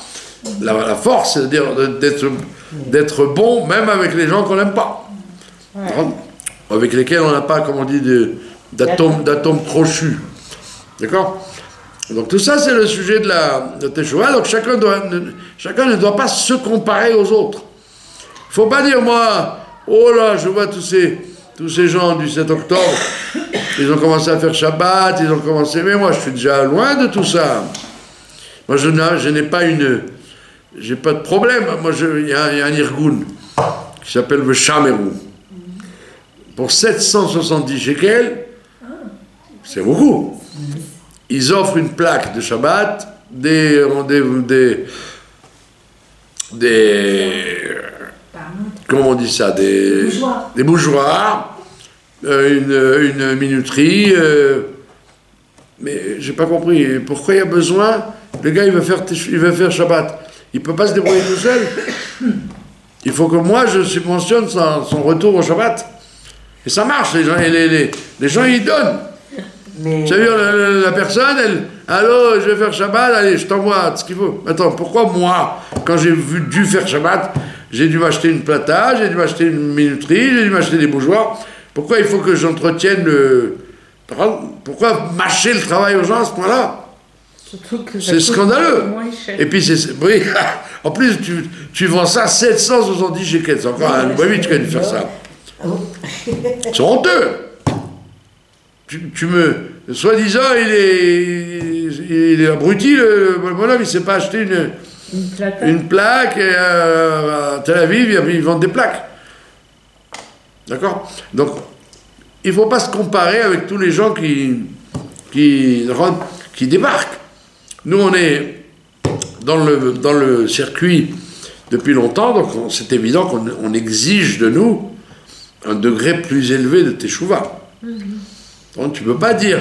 La, la force, c'est de dire de- d'être, d'être bon même avec les gens qu'on n'aime pas. Hein, Avec lesquels on n'a pas, comme on dit, de- d'atomes, d'atomes crochus. D'accord? Donc tout ça, c'est le sujet de la de Teshuvah. Donc chacun, doit, ne, chacun ne doit pas se comparer aux autres. Il faut pas dire, moi, oh là, je vois tous ces, tous ces gens du 7 octobre, ils ont commencé à faire Shabbat, ils ont commencé, mais moi, je suis déjà loin de tout ça. Moi, je n'ai, pas une... J'ai pas de problème. Moi, il y, a un Irgun qui s'appelle le Shamerou. Pour 770 shekels, c'est beaucoup. Ils offrent une plaque de Shabbat, des, des, des, des comment on dit ça, des Bougeoirs. des bougeoirs, euh, une, une minuterie. euh, mais j'ai pas compris. Pourquoi il y a besoin Le gars, il veut faire, il veut faire Shabbat. Il peut pas se débrouiller tout seul. Il faut que moi, je subventionne son, son retour au Shabbat. Et ça marche, les gens, les, les, les gens ils donnent. Mais Ça veut dire, la, personne, elle, allô, je vais faire Shabbat, allez, je t'envoie ce qu'il faut. Attends, pourquoi moi, quand j'ai dû faire Shabbat, j'ai dû m'acheter une plata, j'ai dû m'acheter une minuterie, j'ai dû m'acheter des bourgeois Pourquoi il faut que j'entretienne le. Pourquoi mâcher le travail aux gens à ce point-là? C'est scandaleux. Et puis, c'est. Oui, [laughs] en plus, tu, tu vends ça 770 shekels. C'est encore un qui a dû faire ça. Bon C'est honteux. Tu, tu me. Soi-disant, il est, il est abruti, le, le bonhomme, il ne sait pas acheter une, Une une plaque, et euh, à Tel Aviv, ils vendent des plaques. D'accord? Donc, il ne faut pas se comparer avec tous les gens qui, qui, rentrent- qui débarquent. Nous, on est dans le, dans le circuit depuis longtemps, donc on- c'est évident qu'on on exige de nous un degré plus élevé de teshuva. Donc tu ne peux pas dire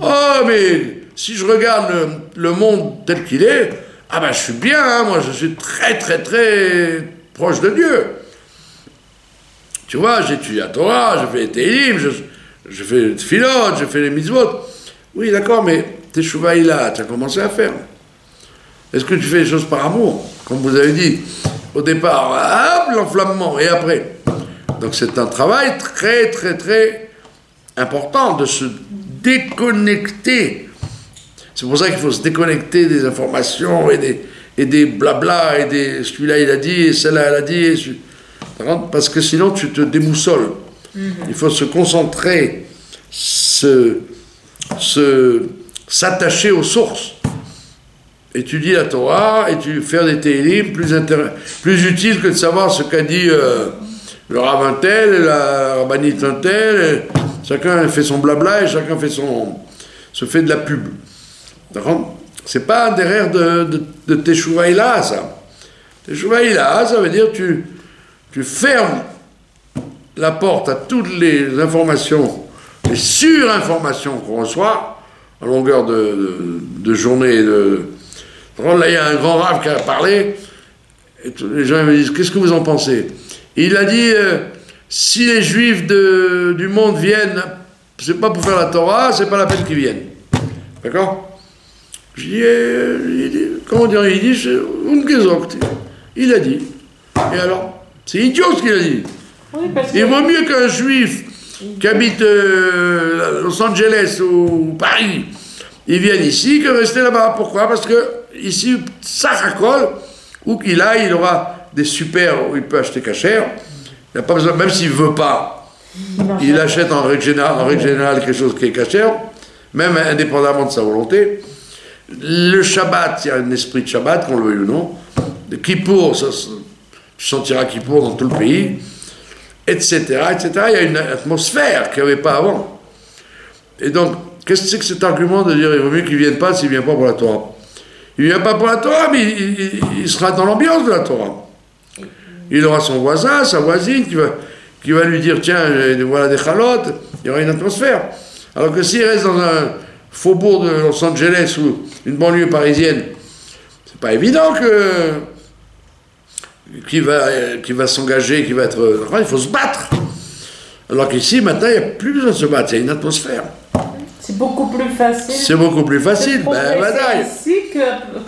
Oh, mais si je regarde le, monde tel qu'il est, ah ben je suis bien, hein, moi je suis très très très proche de Dieu. Tu vois, j'étudie la Torah, je fais les Télim, je, je fais le tfilot, je fais les mitzvot. Oui, d'accord, mais tes là, tu as commencé à faire. Est-ce que tu fais les choses par amour? Comme vous avez dit, au départ, hop, l'enflammement, et après? Donc c'est un travail très, très, très important de se déconnecter. C'est pour ça qu'il faut se déconnecter des informations et des, et des blabla, et des celui-là il a dit, et celle-là elle a dit, et celui- parce que sinon tu te démoussoles. Il faut se concentrer, se, se, s'attacher aux sources. Étudier la Torah et tu faire des télim plus, plus utile que de savoir ce qu'a dit euh, le rabbin tel la rabbinite tel. Chacun fait son blabla et chacun fait son, se fait de la pub. D'accord? C'est pas derrière de, de, de Teshuvah ça. Teshuvah ça veut dire tu, tu fermes la porte à toutes les informations, les surinformations qu'on reçoit à longueur de, journée. De... Là, il y a un grand rave qui a parlé, et les gens me disent Qu'est-ce que vous en pensez? Il a dit euh, Si les juifs de- du monde viennent, c'est pas pour faire la Torah, c'est pas la peine qu'ils viennent. D'accord? Je dis, euh, Comment dire Il dit Ungezogt. Il a dit. Et alors C'est idiot ce qu'il a dit. Oui, parce Il vaut mieux qu'un juif qui habite euh, Los Angeles ou Paris, il vienne ici que rester là-bas. Pourquoi? Parce que ici, ça racole, où qu'il aille, il aura des super où il peut acheter cachère. Il n'a pas besoin, même s'il ne veut pas, il achète en règle générale, en règle générale quelque chose qui est cachère, même indépendamment de sa volonté. Le Shabbat, il y a un esprit de Shabbat, qu'on le veuille ou non. De Kippour, ça- tu sentiras Kippour dans tout le pays etc., etc. Il y a une atmosphère qu'il n'y avait pas avant. Et donc, qu'est-ce que c'est que cet argument de dire il vaut mieux qu'il ne vienne pas s'il ne vient pas pour la Torah? Il ne vient pas pour la Torah, mais il, il- il sera dans l'ambiance de la Torah. Il aura son voisin, sa voisine qui va, qui va lui dire tiens, euh, voilà des chalotes, il y aura une atmosphère. Alors que s'il reste dans un faubourg de Los Angeles ou une banlieue parisienne, c'est pas évident que qui va, qui va s'engager, qui va être. Enfin, il faut se battre. Alors qu'ici, maintenant, il n'y a plus besoin de se battre, il y a une atmosphère. c'est beaucoup plus facile. C'est beaucoup plus facile. Ben,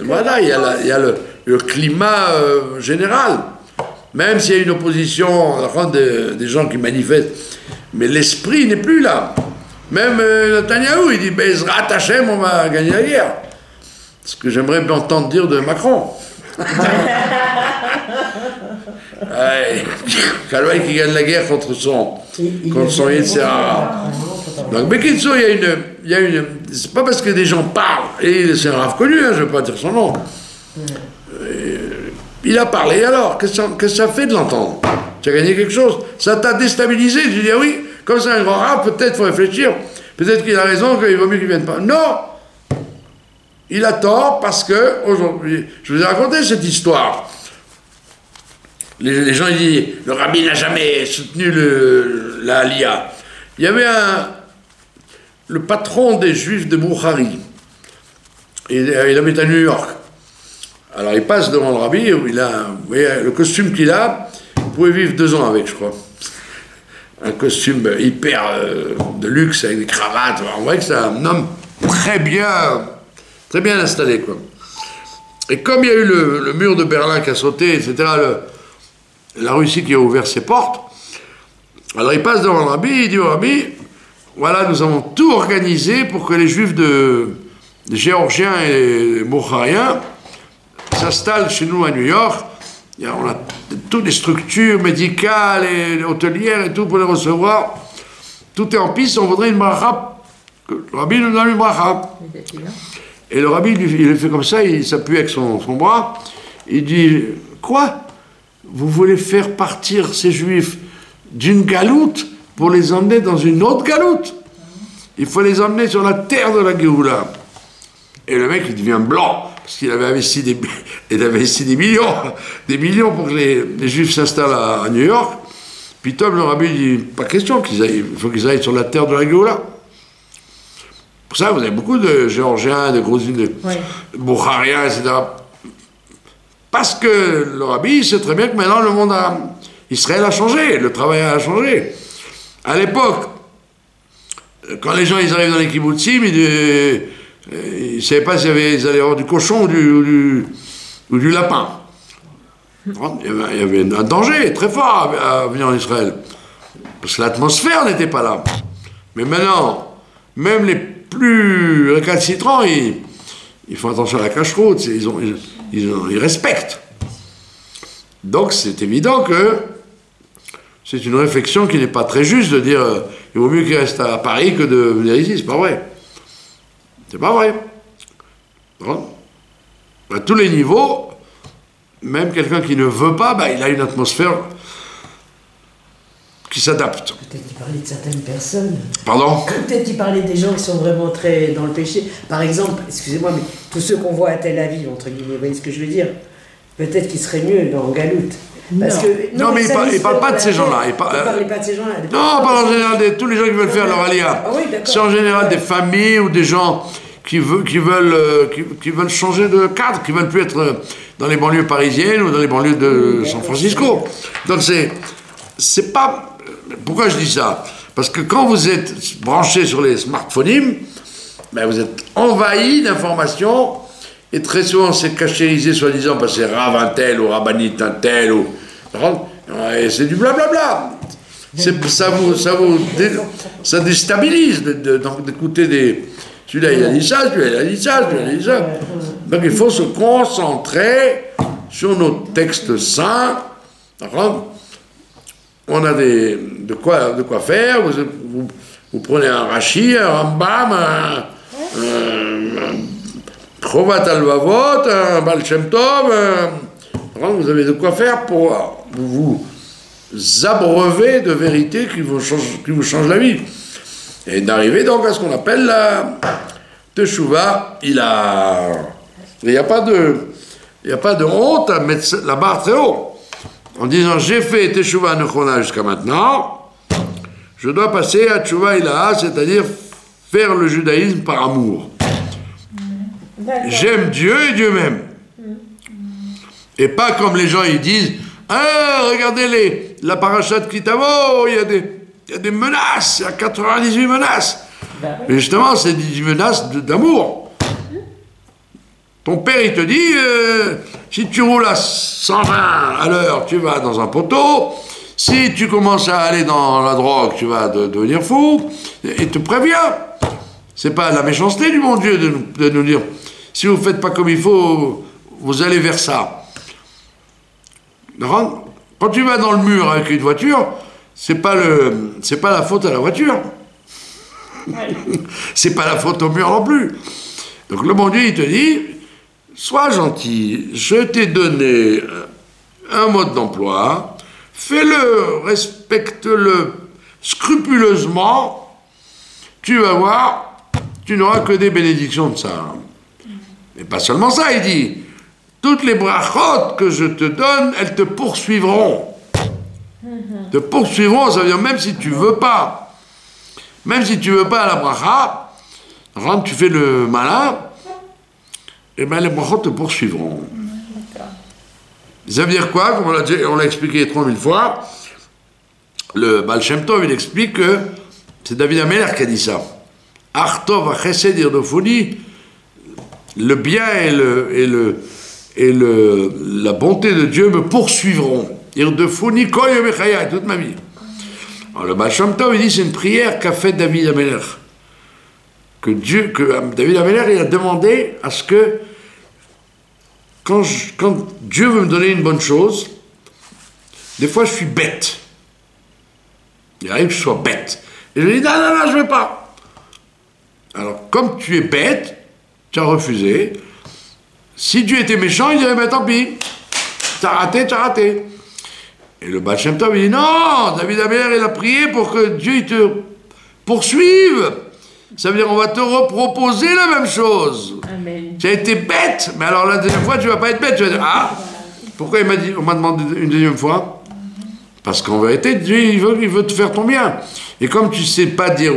voilà, il y a, la- il y a le, le climat euh, général. Même s'il y a une opposition de- des gens qui manifestent, mais l'esprit n'est plus là. Même euh, Netanyahou, il dit Bezrat Hashem, on va gagner la guerre. Ce que j'aimerais bien entendre dire de Macron. [laughs] Calvin qui gagne la guerre contre son, Il- contre son Donc, Bekitso, il y a une. Il y a une c'est pas parce que des gens parlent, et c'est un rave connu, hein, je ne vais pas dire son nom. Il a parlé, alors, qu'est-ce que ça- fait de l'entendre Tu as gagné quelque chose Ça t'a déstabilisé Tu dis, ah oui, comme c'est un grand rave, peut-être faut réfléchir. Peut-être qu'il a raison, qu'il vaut mieux qu'il ne vienne pas. Non Il a tort parce que, aujourd'hui, je vous ai raconté cette histoire. Les, gens ils disent le rabbi n'a jamais soutenu la Aliyah. Il y avait le patron des juifs de Boukhari. Il, il habite à New York. Alors il passe devant le rabbi, il a, le costume qu'il a, vous pouvez vivre deux ans avec, je crois. Un costume hyper euh, de luxe avec des cravates. On voit que c'est un homme très bien, très bien installé. Et comme il y a eu le, mur de Berlin qui a sauté, etc., la Russie qui a ouvert ses portes, alors il passe devant le rabbi, il dit au rabbi, voilà, nous avons tout organisé pour que les juifs de, géorgiens et les boukhariens s'installent chez nous à New York. On a toutes les structures médicales et hôtelières et tout pour les recevoir. Tout est en piste, on voudrait une bracha. Le rabbi nous donne une bracha. Et le rabbi, il le fait comme ça, il s'appuie avec son, son bras. Il dit Quoi? Vous voulez faire partir ces juifs d'une galoute pour les emmener dans une autre galoute? Il faut les emmener sur la terre de la Géoula. Et le mec, il devient blanc, parce qu'il avait investi des, [laughs] il avait investi des millions, des millions pour que les, les juifs s'installent à, à New York. Puis Tom, le rabbi, dit Pas question qu'ils aillent, il faut qu'ils aillent sur la terre de la Géoula. Pour ça, vous avez beaucoup de Géorgiens, de Grosines, de Oui. Boukhariens, etc. Parce que le rabbi sait très bien que maintenant le monde a. Israël a changé, le travail a changé. À l'époque, quand les gens ils arrivent dans les kibbutzim, ils ne savaient pas s'ils ils allaient avoir du cochon ou du, lapin. Il y, avait, il y avait un danger très fort à, venir en Israël. Parce que l'atmosphère n'était pas là. Mais maintenant, même les plus récalcitrants, ils, ils font attention à la cache-route, ils, ils, ils ils respectent. Donc c'est évident que c'est une réflexion qui n'est pas très juste de dire euh, il vaut mieux qu'il reste à Paris que de venir ici, c'est pas vrai. C'est pas vrai. À tous les niveaux, même quelqu'un qui ne veut pas, bah, il a une atmosphère qui s'adapte. Peut-être qu'il parlait de certaines personnes. Pardon? Peut-être qu'il parlait des gens qui sont vraiment très dans le péché. Par exemple, excusez-moi, mais tous ceux qu'on voit à Tel Aviv, entre guillemets, vous voyez ce que je veux dire? Peut-être qu'il serait mieux dans Galoute. Parce Non. que, Non, mais il ça parle- parle pas de ces gens-là, il parle- Il parlait pas de ces gens-là. Non, pas en général de tous les gens qui veulent faire leur alia. Ah oui. C'est en général des familles ou des gens qui, veulent, qui, veulent, euh, qui, qui veulent changer de cadre, qui veulent plus être euh, dans les banlieues parisiennes ou dans les banlieues de San Francisco. Donc c'est, c'est pas. Pourquoi je dis ça? Parce que quand vous êtes branché sur les smartphones, ben vous êtes envahi d'informations et très souvent c'est cachérisé soi-disant parce que c'est rave un tel ou rabbinite un tel ou. Et c'est du blablabla. C'est, ça vous, ça vous dé- ça déstabilise de- de- d'écouter des. Celui-là il a dit ça, celui-là il a dit ça, celui-là il a dit ça. Donc il faut se concentrer sur nos textes saints. On a des, de, quoi, de quoi faire. Vous, vous, prenez un Rashi, un Rambam, un Chovat Alvavot, un Baal Shem vous avez de quoi faire pour vous, vous abreuver de vérités qui vous changent, qui vous changent la vie. Et d'arriver donc à ce qu'on appelle la Teshuvah. Il a. Il n'y a pas de. Il n'y a pas de honte à mettre la barre très haut en disant j'ai fait Teshuvah Nechona jusqu'à maintenant, je dois passer à Teshuvah Ilaha, c'est-à-dire faire le judaïsme par amour. J'aime Dieu et Dieu m'aime. Et pas comme les gens ils disent Ah, regardez les, la paracha de Kitavo, il y, a des, il y a des menaces, il y a 98 menaces. Oui. Mais justement, c'est des menaces d'amour. Ton père, il te dit, euh, si tu roules à 120 à l'heure, tu vas dans un poteau. Si tu commences à aller dans la drogue, tu vas de- devenir fou. Et il te prévient. C'est pas la méchanceté du bon Dieu de nous, de nous dire, si vous faites pas comme il faut, vous allez vers ça. Quand tu vas dans le mur avec une voiture, c'est pas le, c'est pas la faute à la voiture. [laughs] C'est pas la faute au mur non plus. Donc le bon Dieu, il te dit, sois gentil, je t'ai donné euh, un mode d'emploi, fais-le, respecte-le scrupuleusement, tu vas voir, tu n'auras que des bénédictions de ça. Et pas seulement ça, il dit, toutes les brachot que je te donne, elles te poursuivront. Te poursuivront, ça veut dire même si tu veux pas. Même si tu veux pas la bracha, quand tu fais le malin, et bien les brachot te poursuivront. Ça veut dire quoi? On l'a expliqué 3000 fois, le Baal Shem Tov, il explique que c'est David Ameller qui a dit ça. Artov chesed irdofoni, le bien et, le, et, le, et le, la bonté de Dieu me poursuivront. Toute ma vie. Alors le Tov, il dit c'est une prière qu'a faite David Ameller. Que Dieu, que euh, David Ameller, il a demandé à ce que quand, quand Dieu veut me donner une bonne chose, des fois je suis bête. Il arrive que je sois bête. Et je lui dis non, non, non, je ne veux pas. Alors, comme tu es bête, tu as refusé. Si Dieu était méchant, il dirait ben tant pis. T'as raté, t'as raté. Et le Baal Shem Tov, il dit non, David Ameller, il a prié pour que Dieu te poursuive. Ça veut dire on va te reproposer la même chose. Amen. Tu as été bête, mais alors la deuxième fois, tu vas pas être bête. Tu vas dire Ah, pourquoi il m'a dit, on m'a demandé une deuxième fois? Parce qu'en vérité, Dieu, il veut, il veut te faire ton bien. Et comme tu sais pas dire,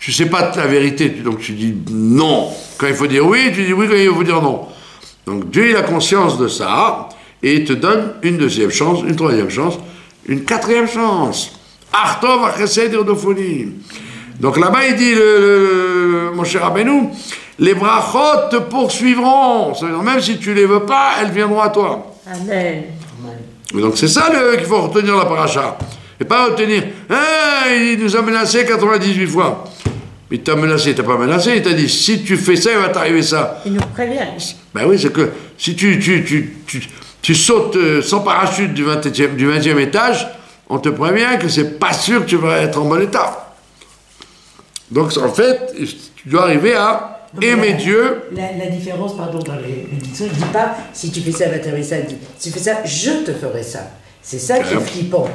tu sais pas la vérité, donc tu dis non. Quand il faut dire oui, tu dis oui quand il faut dire non. Donc Dieu, il a conscience de ça, et il te donne une deuxième chance, une troisième chance, une quatrième chance. Artov achesed. Donc là-bas, il dit, le, le- le- mon cher Rabbeinu, les brachot te poursuivront. Ça veut dire, Même si tu les veux pas, elles viendront à toi. Amen. Et donc c'est ça qu'il faut retenir la paracha. Et pas retenir, ah, il nous a menacé 98 fois. Il t'a menacé, il t'a pas menacé, il t'a dit, si tu fais ça, il va t'arriver ça. Il nous prévient. Ben oui, c'est que si tu, tu, tu, tu, tu sautes euh, sans parachute du 20e, du 20e étage, on te prévient que c'est pas sûr que tu vas être en bon état. Donc en fait, tu dois arriver à Donc, aimer la- Dieu. La, la différence, pardon, dans les bénédictions, il ne dit pas si tu fais ça, va t'arriver ça. Il dit si tu fais ça, je te ferai ça. C'est ça qui est flippant.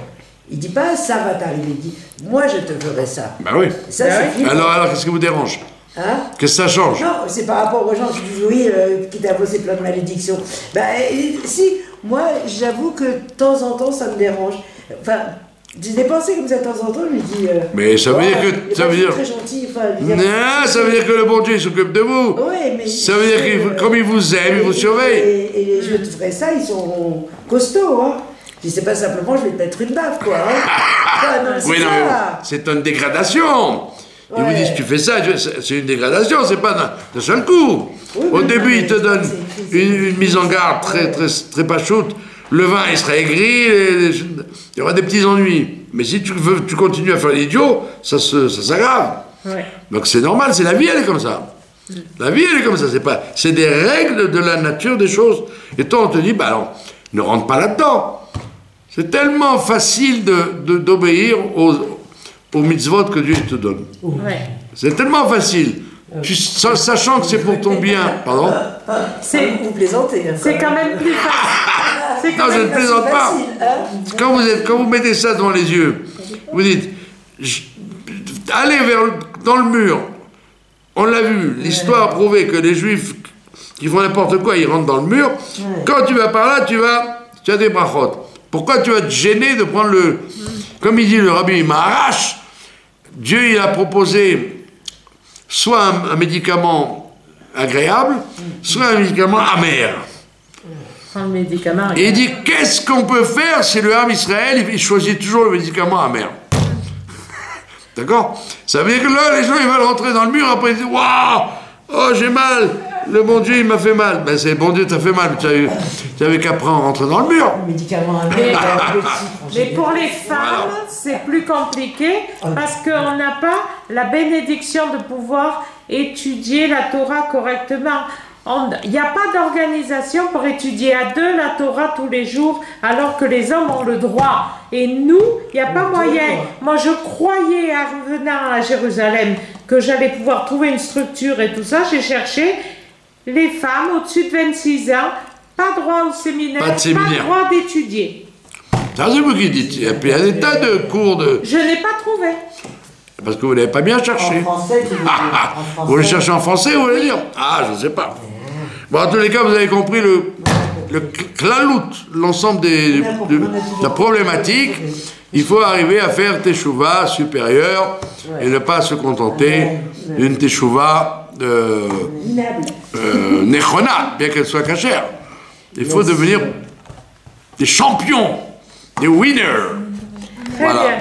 Il dit pas ça va t'arriver, il dit moi je te ferai ça. Ben oui. Ça, oui. flippant. Alors, alors qu'est-ce qui vous dérange? Hein? Qu'est-ce que ça change? Non, c'est par rapport aux gens qui disent oui, euh, qui t'a posé plein de malédictions. Ben, euh, si, moi, j'avoue que de temps en temps, ça me dérange. Enfin, j'ai des pensées comme ça de temps en temps, je me dis. euh, Mais ça veut dire que- ça veut dire- très gentil. Enfin, je veux dire- Non, ça veut dire que le bon Dieu s'occupe de vous. Ouais, mais. Ça veut dire vous- comme il vous aime, il vous et- surveille. Et, et les jeux de ferais ça, ils sont costauds, hein. Si c'est pas simplement, je vais te mettre une baffe, quoi. Hein. [laughs] Non, c'est Oui, non, c'est une dégradation. Il vous si tu fais ça, c'est une dégradation, c'est pas d'un seul coup. Oui, Au début, non, il te mais donne c'est- c'est- une, une mise en garde très, très, très pachoute. Le vin, il sera aigri, il y aura des petits ennuis. Mais si tu, veux, tu continues à faire l'idiot, ça se- ça s'aggrave. Ouais. Donc c'est normal, c'est la vie, elle est comme ça. La vie, elle est comme ça. C'est pas, c'est des règles de la nature des choses. Et toi, on te dit, bah non, ne rentre pas là-dedans. C'est tellement facile de, de- d'obéir aux, aux mitzvot que Dieu te donne. Ouais. C'est tellement facile. Tu, sachant que c'est pour ton bien, pardon? C'est, Vous plaisantez. hein, c'est quand même plus facile. Quand Non, je ne plaisante pas. facile, hein. Quand vous, êtes, quand vous mettez ça devant les yeux, vous dites, je- allez vers le- dans le mur. On l'a vu, l'histoire a prouvé que les juifs qui font n'importe quoi, ils rentrent dans le mur. Quand tu vas par là, tu vas, tu as des brachot. Pourquoi tu vas te gêner de prendre le... Comme il dit le rabbi Maharash, Dieu il a proposé soit un, un médicament agréable, soit un médicament amer. Prends le médicament. Et il dit qu'est-ce qu'on peut faire si le Ham Israël il choisit toujours le médicament amer? [laughs] D'accord? Ça veut dire que là, les gens ils veulent rentrer dans le mur, après ils disent Waouh Oh, j'ai mal Le bon Dieu il m'a fait mal. Ben c'est bon Dieu t'a fait mal, tu avais, avais qu'après rentrer dans le mur. Le médicament à Mais- Mais Mais pour les femmes, c'est plus compliqué parce qu'on n'a pas la bénédiction de pouvoir étudier la Torah correctement. Il n'y a pas d'organisation pour étudier à deux la Torah tous les jours alors que les hommes ont le droit. Et nous, il n'y a pas moyen. Moi, je croyais en revenant à Jérusalem que j'allais pouvoir trouver une structure et tout ça. J'ai cherché les femmes au-dessus de 26 ans, pas droit au séminaire, Pas de séminaire. droit d'étudier. Ça c'est vous qui dites. Et puis il y a des tas de cours de. Je n'ai pas trouvé. Parce que vous n'avez pas bien En cherché. français, tu veux dire. Ah, En ah, français. vous le cherchez en français, vous voulez dire Ah, je ne sais pas. Bon, en tous les cas, vous avez compris le, le clalout, l'ensemble des, de, de la problématique. Il faut arriver à faire teshuva supérieure et ne pas se contenter d'une teshuva euh, euh, nechona, bien qu'elle soit cachère. Il faut devenir des champions, des winners. Très Voilà. bien.